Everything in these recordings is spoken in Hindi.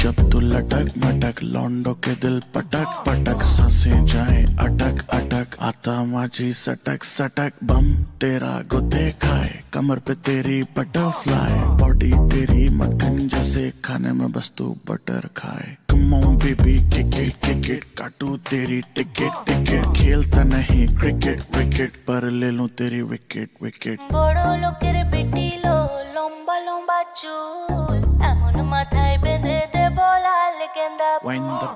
लटक मटक लौंडो के दिल पटक पटक सांसें जाए अटक अटक आता माझी सटक सटक बम तेरा गुते खाए कमर पे तेरी बटरफ्लाई बॉडी तेरी मक्खन जैसे खाने में बस तू बटर खाए Come on baby kick it kick it काटू तेरी टिकट टिकट खेलता नहीं क्रिकेट विकेट पर ले लूं तेरी विकेट विकेट বড় লোকের পিটিলো লম্বা লম্বা চুল এমন মাথায় বেঁধে দেব When the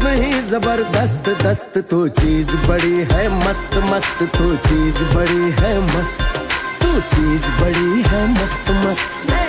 तेरा नहीं, ज़बरदस्त दस्त तो चीज़ बड़ी है मस्त मस्त तो चीज़ बड़ी है मस्त तो चीज़ बड़ी है मस्त मस्त।